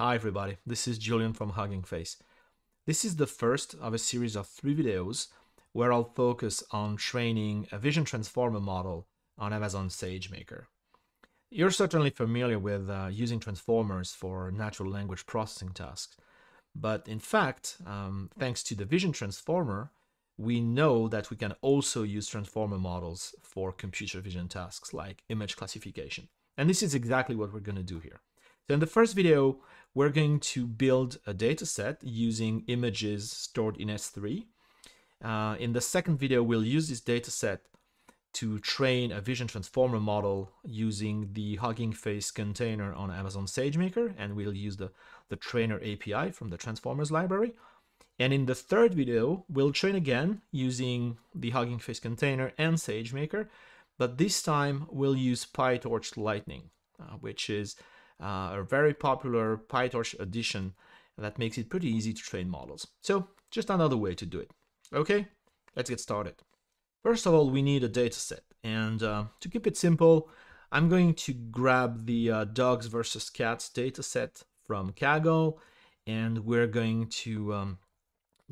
Hi everybody, this is Julien from Hugging Face. This is the first of a series of three videos where I'll focus on training a vision transformer model on Amazon SageMaker. You're certainly familiar with uh, using transformers for natural language processing tasks, but in fact, um, thanks to the vision transformer, we know that we can also use transformer models for computer vision tasks like image classification. And this is exactly what we're going to do here. So in the first video, we're going to build a dataset using images stored in S3. Uh, in the second video, we'll use this dataset to train a vision transformer model using the Hugging Face container on Amazon SageMaker, and we'll use the, the trainer API from the transformers library. And in the third video, we'll train again using the Hugging Face container and SageMaker, but this time we'll use PyTorch Lightning, uh, which is uh, a very popular PyTorch addition that makes it pretty easy to train models. So just another way to do it. Okay, let's get started. First of all, we need a dataset. And uh, to keep it simple, I'm going to grab the uh, dogs versus cats dataset from Kaggle, and we're going to um,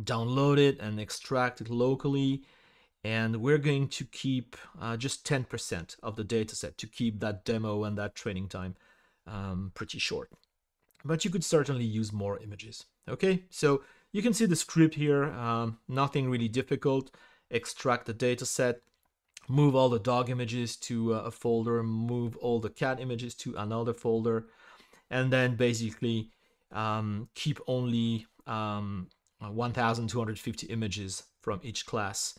download it and extract it locally. And we're going to keep uh, just 10% of the dataset to keep that demo and that training time um, pretty short. But you could certainly use more images. Okay, so you can see the script here, um, nothing really difficult. Extract the dataset, move all the dog images to a folder, move all the cat images to another folder, and then basically um, keep only um, 1,250 images from each class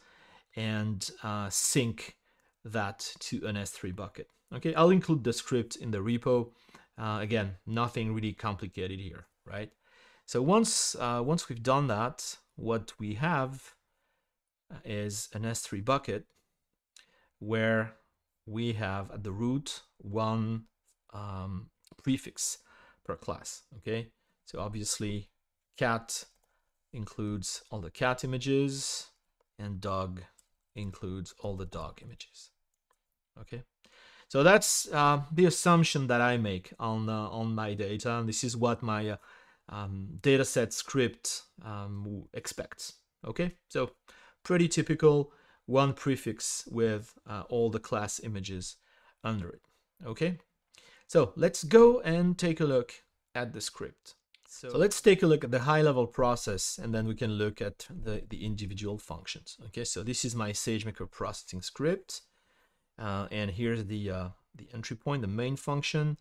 and uh, sync that to an S3 bucket. Okay, I'll include the script in the repo. Uh, again, nothing really complicated here, right? So once, uh, once we've done that, what we have is an S3 bucket where we have at the root one um, prefix per class, okay? So obviously cat includes all the cat images and dog includes all the dog images, okay? So that's uh, the assumption that I make on uh, on my data, and this is what my uh, um, dataset script um, expects. Okay, so pretty typical one prefix with uh, all the class images under it. Okay, so let's go and take a look at the script. So, so let's take a look at the high level process and then we can look at the, the individual functions. Okay, so this is my SageMaker processing script. Uh, and here's the, uh, the entry point, the main function.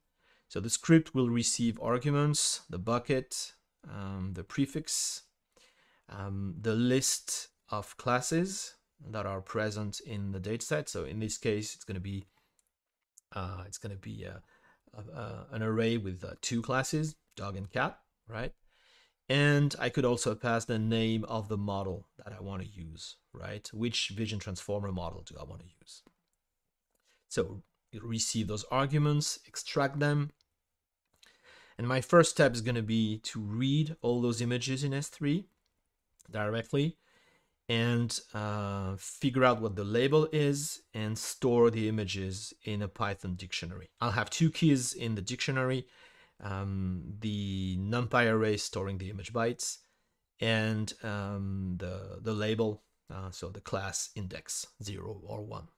So the script will receive arguments, the bucket, um, the prefix, um, the list of classes that are present in the dataset. So in this case, it's going to be uh, it's going to be a, a, a, an array with uh, two classes, dog and cat, right? And I could also pass the name of the model that I want to use, right? Which vision transformer model do I want to use? So receive those arguments, extract them. And my first step is going to be to read all those images in S3 directly and uh, figure out what the label is and store the images in a Python dictionary. I'll have two keys in the dictionary, um, the NumPy array storing the image bytes and um, the, the label, uh, so the class index 0 or 1.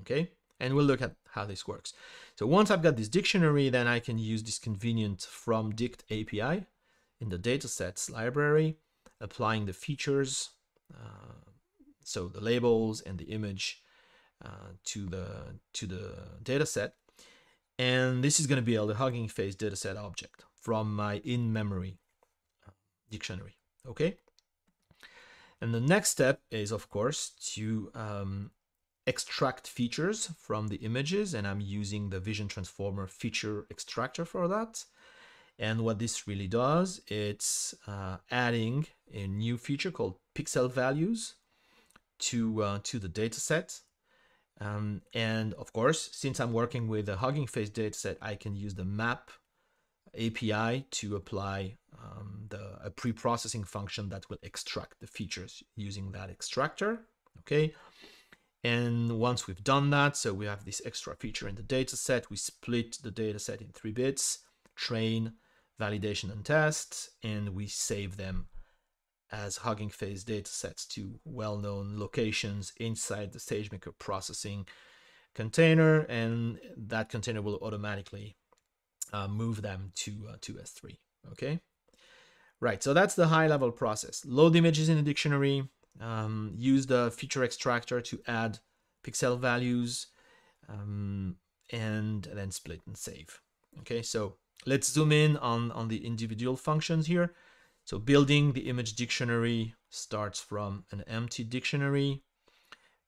Okay and we'll look at how this works. So once I've got this dictionary, then I can use this convenient from dict API in the datasets library, applying the features, uh, so the labels and the image uh, to the to the dataset. And this is going to be a Hugging Face dataset object from my in-memory uh, dictionary. Okay. And the next step is, of course, to um, extract features from the images and I'm using the Vision Transformer feature extractor for that. And what this really does, it's uh, adding a new feature called pixel values to, uh, to the dataset. Um, and of course, since I'm working with a Hugging Face dataset, I can use the map API to apply um, the, a pre-processing function that will extract the features using that extractor. Okay, and once we've done that, so we have this extra feature in the data set, we split the data set in three bits, train, validation and test, and we save them as Hugging Face datasets to well-known locations inside the SageMaker processing container, and that container will automatically uh, move them to, uh, to S3, okay? Right, so that's the high-level process. Load images in the dictionary, um, use the feature extractor to add pixel values, um, and then split and save. Okay, so let's zoom in on, on the individual functions here. So building the image dictionary starts from an empty dictionary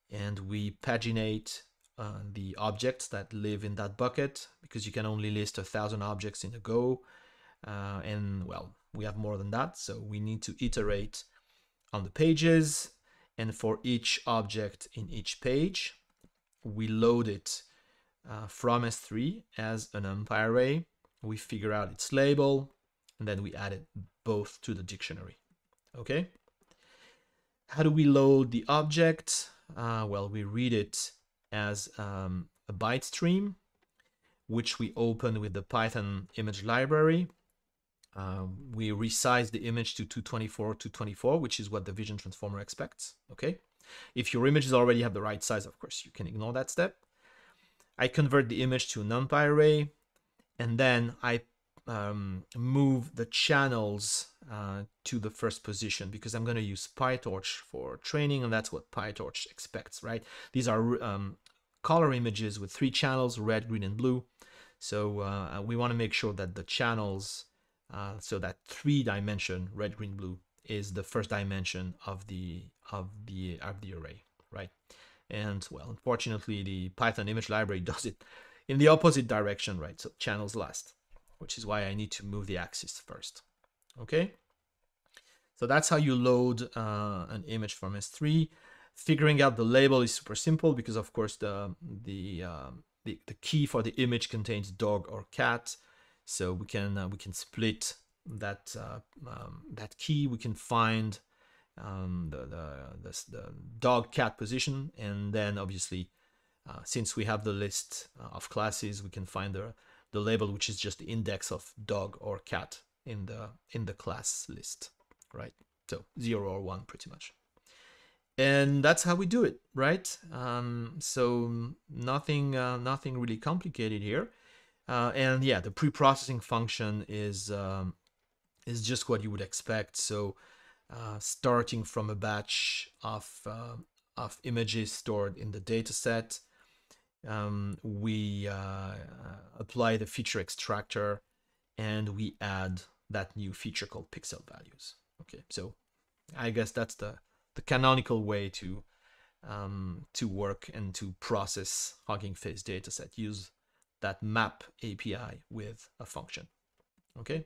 and we paginate uh, the objects that live in that bucket because you can only list a thousand objects in a go. Uh, and well, we have more than that. So we need to iterate on the pages and for each object in each page, we load it uh, from S3 as an NumPy array. We figure out its label and then we add it both to the dictionary. Okay. How do we load the object? Uh, well, we read it as um, a byte stream, which we open with the Python image library. Uh, we resize the image to 224 224, which is what the Vision Transformer expects. Okay. If your images already have the right size, of course, you can ignore that step. I convert the image to a NumPy array, and then I um, move the channels uh, to the first position because I'm going to use PyTorch for training, and that's what PyTorch expects, right? These are um, color images with three channels, red, green, and blue. So uh, we want to make sure that the channels, uh, so that three dimension, red, green, blue, is the first dimension of the of the of the array, right? And well, unfortunately, the Python image library does it in the opposite direction, right? So channels last, which is why I need to move the axis first. Okay. So that's how you load uh, an image from S3. Figuring out the label is super simple because, of course, the the um, the, the key for the image contains dog or cat. So we can uh, we can split that uh, um, that key. We can find um, the, the, the, the, dog cat position. And then obviously uh, since we have the list uh, of classes we can find the, the label which is just the index of dog or cat in the in the class list right? So zero or one pretty much. And that's how we do it right? Um, so nothing uh, nothing really complicated here uh, and yeah the pre-processing function is um, is just what you would expect so uh, starting from a batch of, uh, of images stored in the dataset. Um, we uh, apply the feature extractor and we add that new feature called pixel values. Okay, so I guess that's the, the canonical way to um, to work and to process Hugging Face dataset. Use that map API with a function. Okay.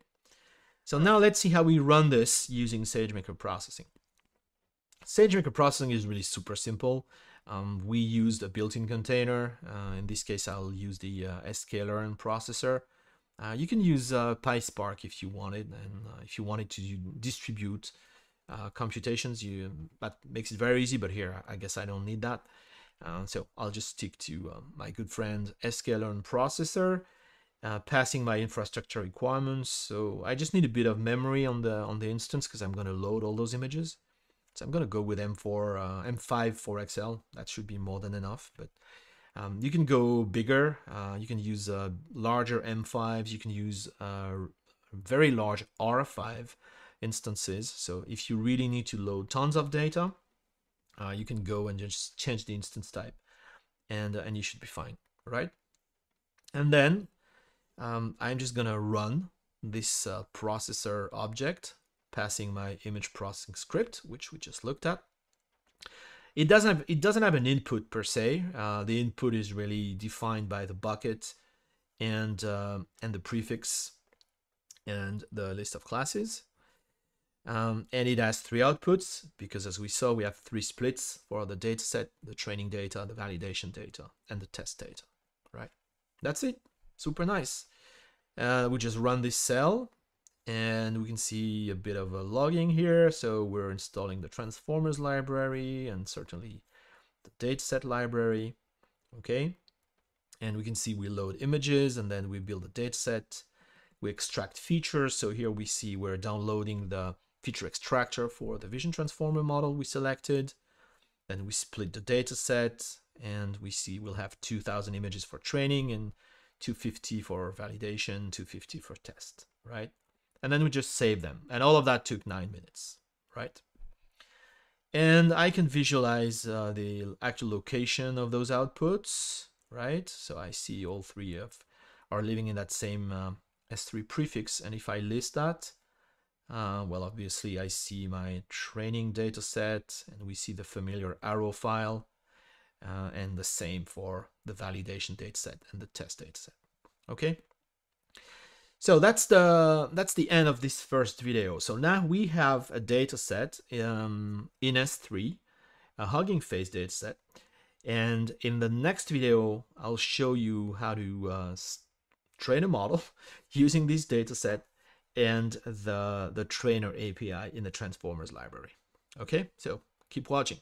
So now let's see how we run this using SageMaker processing. SageMaker processing is really super simple. Um, we used a built-in container. Uh, in this case, I'll use the uh, sklearn processor. Uh, you can use uh, PySpark if you wanted, and uh, if you wanted to distribute uh, computations, you that makes it very easy. But here, I guess I don't need that. Uh, so I'll just stick to my good friend sklearn processor uh, passing my infrastructure requirements. So I just need a bit of memory on the on the instance because I'm going to load all those images. So I'm going to go with M4, uh, M5 4XL. That should be more than enough. But um, you can go bigger. Uh, you can use uh, larger M5s. You can use uh, very large R5 instances. So if you really need to load tons of data, uh, you can go and just change the instance type, and and you should be fine, right? And then um, I'm just gonna run this uh, processor object passing my image processing script, which we just looked at. It doesn't have, it doesn't have an input per se. Uh, the input is really defined by the bucket and uh, and the prefix and the list of classes. Um, and it has three outputs because as we saw, we have three splits for the data set, the training data, the validation data, and the test data, right? That's it super nice. Uh, we just run this cell and we can see a bit of a logging here. So we're installing the transformers library and certainly the dataset library. Okay. And we can see we load images and then we build a dataset We extract features. So here we see we're downloading the feature extractor for the vision transformer model we selected. Then we split the data set and we see we'll have 2000 images for training and 250 for validation, 250 for test, right? And then we just save them. And all of that took nine minutes, right? And I can visualize uh, the actual location of those outputs, right? So I see all three of are living in that same uh, S3 prefix. And if I list that, uh, well, obviously I see my training data set and we see the familiar arrow file uh, and the same for the validation dataset and the test dataset. Okay. So that's the that's the end of this first video. So now we have a dataset um, in S3, a Hugging Face dataset, and in the next video I'll show you how to uh, train a model using this dataset and the the trainer API in the Transformers library. Okay, so keep watching.